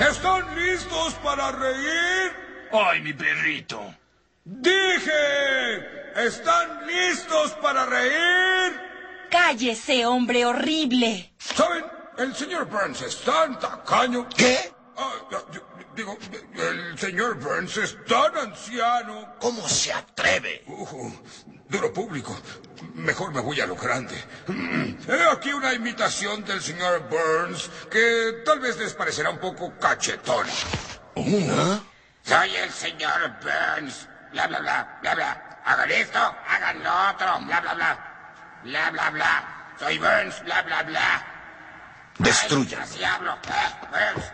¿Están listos para reír? ¡Ay, mi perrito! Dije, ¿están listos para reír? Cállese, hombre horrible. ¿Saben? El señor Burns es tan tacaño. ¿Qué? Ah, digo, el señor Burns es tan anciano. ¿Cómo se atreve? Uh, duro público. Mejor me voy a lo grande. He aquí una imitación del señor Burns que tal vez les parecerá un poco cachetona. Soy el señor Burns. Bla, bla, bla, bla, bla. Hagan esto, hagan lo otro, bla, bla, bla. Bla, bla, bla. Soy Burns, bla, bla, bla. Destruya. Así hablo. Eh, Burns,